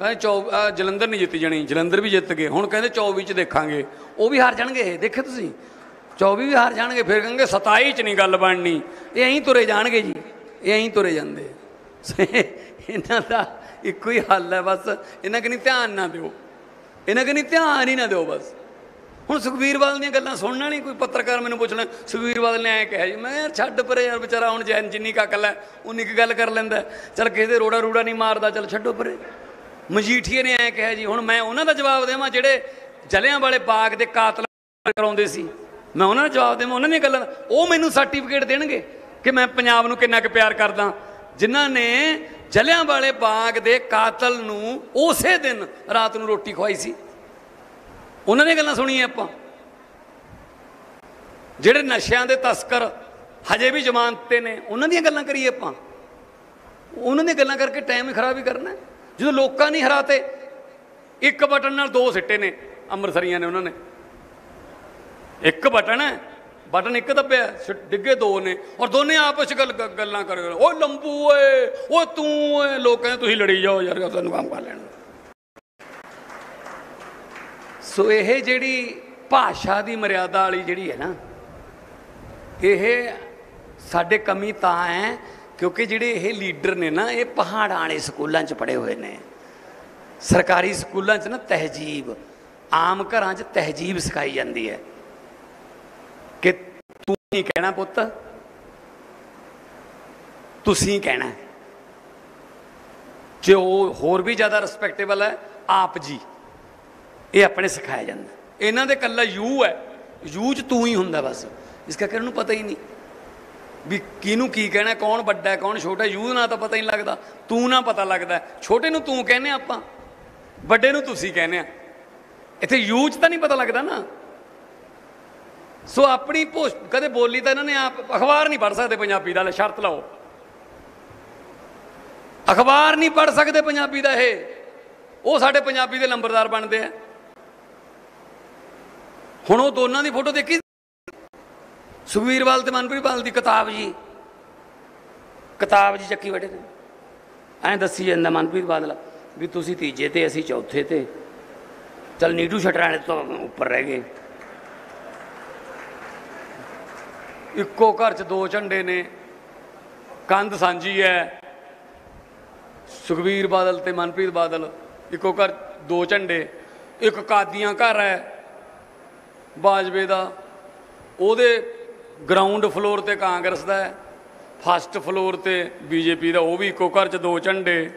ਕਹਿੰਦੇ 24 ਜਲੰਧਰ ਨਹੀਂ ਜਿੱਤੀ ਜਾਣੀ, ਜਲੰਧਰ ਵੀ ਜਿੱਤ ਗਏ। ਹੁਣ ਕਹਿੰਦੇ 24 ਚ ਦੇਖਾਂਗੇ। ਉਹ ਵੀ ਹਾਰ ਜਾਣਗੇ, ਇਹ ਦੇਖੇ ਤੁਸੀਂ? 24 ਵੀ ਹਾਰ ਜਾਣਗੇ, ਫਿਰ ਕਹਿੰਗੇ 27 ਚ ਨਹੀਂ ਗੱਲ ਬਣਨੀ। ਇਹ ਐਂ ਤੁਰੇ ਜਾਣਗੇ ਜੀ। ਇਹ ਐਂ ਤੁਰੇ ਜਾਂਦੇ। ਇਹਨਾਂ ਦਾ ਇੱਕੋ ਹੀ ਹੱਲ ਹੈ ਬਸ। ਇਹਨਾਂ ਕਨੀ ਧਿਆਨ ਨਾ ਦਿਓ। ਇਹਨਾਂ ਕਨੀ ਧਿਆਨ ਹੀ ਨਾ ਦਿਓ ਬਸ। ਹੁਣ ਸੁਖਬੀਰ ਬਾਦਲ ਦੀਆਂ ਗੱਲਾਂ ਸੁਣਨਾ ਨਹੀਂ ਕੋਈ ਪੱਤਰਕਾਰ ਮੈਨੂੰ ਪੁੱਛਣਾ ਸੁਖਬੀਰ ਬਾਦਲ ਨੇ ਐ ਕਿਹਾ ਜੀ, ਮੈਂ ਯਾਰ ਛੱਡ ਪਰੇ ਯਾਰ, ਵਿਚਾਰਾ ਹੁਣ ਜੈਨ ਜਿੰਨੀ ਕੁ ਅਕਲ ਹੈ, ਉਨੀ ਕੁ ਗੱਲ ਕਰ ਲੈਂਦਾ। ਚਲ ਕਿਸੇ ਦੇ ਰੋੜਾ ਰੂੜਾ ਨਹੀਂ ਮਾਰਦਾ, ਚਲ ਛੱਡੋ ਪਰੇ। ਮਜੀਠੀਏ ਨੇ ਐ ਕਿਹਾ ਜੀ, ਹੁਣ ਮੈਂ ਉਹਨਾਂ ਦਾ ਜਵਾਬ ਦੇਵਾਂ ਜਿਹੜੇ ਜਲਿਆਂ ਵਾਲੇ ਬਾਗ ਦੇ ਕਾਤਲ ਕਰਾਉਂਦੇ ਸੀ। ਮੈਂ ਉਹਨਾਂ ਦਾ ਜਵਾਬ ਦੇਵਾਂ, ਉਹਨਾਂ ਦੀਆਂ ਗੱਲਾਂ ਉਹ ਮੈਨੂੰ ਸਰਟੀਫਿਕੇਟ ਦੇਣਗੇ ਕਿ ਮੈਂ ਪੰਜਾਬ ਨੂੰ ਕਿੰਨਾ ਕੁ ਪਿਆਰ ਕਰਦਾ। ਜਿਨ੍ਹਾਂ ਨੇ ਜਲਿਆਂ ਵਾਲੇ ਬਾਗ ਦੇ ਕਾਤਲ ਨੂੰ ਉਸੇ ਦਿਨ ਰਾਤ ਨੂੰ ਰੋਟੀ ਖਵਾਈ ਸੀ। ਉਹਨਾਂ ਦੀਆਂ ਗੱਲਾਂ ਸੁਣੀਏ ਆਪਾਂ। ਜਿਹੜੇ ਨਸ਼ਿਆਂ ਦੇ ਤਸਕਰ ਹਜੇ ਵੀ ਜ਼ਮਾਨਤ ਤੇ ਨੇ, ਉਹਨਾਂ ਦੀਆਂ ਗੱਲਾਂ ਕਰੀਏ ਆਪਾਂ। ਉਹਨਾਂ ਦੀਆਂ ਗੱਲਾਂ ਕਰਕੇ ਟਾਈਮ ਹੀ ਖਰਾਬ ਹੀ ਕਰਨਾ ਹੈ। ਜਦੋਂ ਲੋਕਾਂ ਨਹੀਂ ਹਰਾਤੇ ਇੱਕ ਬਟਨ ਨਾਲ ਦੋ ਸਿੱਟੇ ਨੇ, ਅੰਮ੍ਰਿਤਸਰੀਆਂ ਨੇ ਉਹਨਾਂ ਨੇ। ਇੱਕ ਬਟਨ ਹੈ, ਬਟਨ ਇੱਕ ਦੱਬਿਆ ਸਿ- ਡਿੱਗੇ ਦੋ ਨੇ। ਔਰ ਦੋਨੇ ਆਪਸ ਚ ਗੱਲ ਗੱਲਾਂ ਕਰ ਰਹੇ ਓਏ ਲੰਬੂ ਓਏ ਓਏ ਤੂੰ ਓਏ, ਲੋਕ ਕਹਿੰਦੇ ਤੁਸੀਂ ਲੜੀ ਜਾਓ, ਯਾਰ ਤੁਹਾਨੂੰ ਕੰਮ ਕਰ ਲੈਣ। ਸੋ ਇਹ ਜਿਹੜੀ ਭਾਸ਼ਾ ਦੀ ਮਰਿਆਦਾ ਵਾਲੀ ਜਿਹੜੀ ਹੈ ਨਾ, ਇਹ ਸਾਡੇ ਕਮੀ ਤਾਂ ਹੈ ਕਿਉਂਕਿ ਜਿਹੜੇ ਇਹ ਲੀਡਰ ਨੇ ਨਾ, ਇਹ ਪਹਾੜਾਂ ਵਾਲੇ ਸਕੂਲਾਂ 'ਚ ਪੜ੍ਹੇ ਹੋਏ ਨੇ। ਸਰਕਾਰੀ ਸਕੂਲਾਂ 'ਚ ਨਾ ਤਹਿਜੀਬ, ਆਮ ਘਰਾਂ 'ਚ ਤਹਿਜੀਬ ਸਿਖਾਈ ਜਾਂਦੀ ਹੈ। ਕਿ ਤੂੰ ਨਹੀਂ ਕਹਿਣਾ ਪੁੱਤ? ਤੁਸੀਂ ਕਹਿਣਾ ਜੇ ਉਹ ਹੋਰ ਵੀ ਜ਼ਿਆਦਾ ਰਿਸਪੈਕਟੇਬਲ ਹੈ, ਆਪ ਜੀ। ਇਹ ਆਪਣੇ ਸਿਖਾਇਆ ਜਾਂਦਾ। ਇਹਨਾਂ ਦੇ ਕੱਲਾ ਯੂ ਹੈ। ਯੂ ਚ ਤੂੰ ਹੀ ਹੁੰਦਾ ਬਸ। ਇਸ ਕਰਕੇ ਉਹਨੂੰ ਪਤਾ ਹੀ ਨਹੀਂ। ਵੀ ਕਿਹਨੂੰ ਕੀ ਕਹਿਣਾ, ਕੌਣ ਵੱਡਾ ਕੌਣ ਛੋਟਾ ਯੂ ਨਾ ਤਾਂ ਪਤਾ ਹੀ ਨਹੀਂ ਲੱਗਦਾ, ਤੂੰ ਨਾ ਪਤਾ ਲੱਗਦਾ। ਛੋਟੇ ਨੂੰ ਤੂੰ ਕਹਿੰਦੇ ਆਪਾਂ, ਵੱਡੇ ਨੂੰ ਤੁਸੀਂ ਕਹਿੰਦੇ ਆ ਇੱਥੇ ਯੂ ਚ ਤਾਂ ਨਹੀਂ ਪਤਾ ਲੱਗਦਾ ਨਾ। ਸੋ ਆਪਣੀ ਪੋਸਟ ਕਦੇ ਬੋਲੀ ਤਾਂ ਇਹਨਾਂ ਨੇ ਆਪ, ਅਖਬਾਰ ਨਹੀਂ ਪੜ੍ਹ ਸਕਦੇ ਪੰਜਾਬੀ ਦਾ ਸ਼ਰਤ ਲਾਓ। ਅਖਬਾਰ ਨਹੀਂ ਪੜ੍ਹ ਸਕਦੇ ਪੰਜਾਬੀ ਦਾ ਇਹ। ਉਹ ਸਾਡੇ ਪੰਜਾਬੀ ਦੇ ਲੰਬਰਦਾਰ ਬਣਦੇ ਆ। ਹੁਣ ਉਹ ਦੋਨਾਂ ਦੀ ਫੋਟੋ ਦੇਖੀ ਸੁਖਵੀਰ ਬਾਲ ਤੇ ਮਨਪ੍ਰੀਤ ਬਾਲ ਦੀ ਕਿਤਾਬ ਜੀ। ਕਿਤਾਬ ਜੀ ਚੱਕੀ ਬੈਠੇ ਨੇ। ਐਂ ਦੱਸੀ ਜਾਂਦਾ ਮਨਪ੍ਰੀਤ ਬਾਦਲ ਵੀ ਤੁਸੀਂ ਤੀਜੇ ਤੇ, ਅਸੀਂ ਚੌਥੇ ਤੇ। ਚਲ ਨੀਟੂ ਛਟਰਾਣੇ ਤੋਂ ਉੱਪਰ ਰਹਿ ਗਏ। ਇੱਕੋ ਘਰ 'ਚ ਦੋ ਝੰਡੇ ਨੇ। ਕੰਧ ਸਾਂਝੀ ਹੈ। ਸੁਖਵੀਰ ਬਾਦਲ ਤੇ ਮਨਪ੍ਰੀਤ ਬਾਦਲ ਇੱਕੋ ਘਰ ਦੋ ਝੰਡੇ। ਇੱਕ ਕਾਦੀਆਂ ਘਰ ਹੈ। ਬਾਜਵੇ ਦਾ। ਉਹਦੇ ਗਰਾਊਂਡ ਫਲੋਰ ਤੇ ਕਾਂਗਰਸ ਦਾ ਹੈ ਫਸਟ ਫਲੋਰ ਤੇ ਬੀਜੇਪੀ ਦਾ, ਉਹ ਵੀ ਇੱਕੋ ਘਰ 'ਚ ਦੋ ਝੰਡੇ।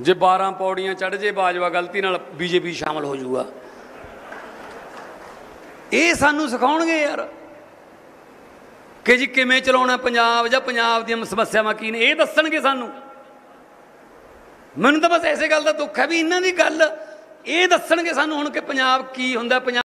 ਜੇ 12 ਪੌੜੀਆਂ ਚੜ ਜੇ, ਬਾਜਵਾ ਗਲਤੀ ਨਾਲ ਬੀਜੇਪੀ ਸ਼ਾਮਲ ਹੋ ਜਾਊਗਾ। ਇਹ ਸਾਨੂੰ ਸਿਖਾਉਣਗੇ ਯਾਰ ਕਿ ਜੀ ਕਿਵੇਂ ਚਲਾਉਣਾ ਪੰਜਾਬ ਜਾਂ ਪੰਜਾਬ ਦੀਆਂ ਸਮੱਸਿਆਵਾਂ ਕੀ ਨੇ, ਇਹ ਦੱਸਣਗੇ ਸਾਨੂੰ। ਮੈਨੂੰ ਤਾਂ ਬਸ ਐਸੇ ਗੱਲ ਦਾ ਦੁੱਖ ਹੈ ਵੀ ਇਹਨਾਂ ਦੀ ਗੱਲ ਇਹ ਦੱਸਣਗੇ ਸਾਨੂੰ ਹੁਣ ਕਿ ਪੰਜਾਬ ਕੀ ਹੁੰਦਾ, ਪੰਜਾਬ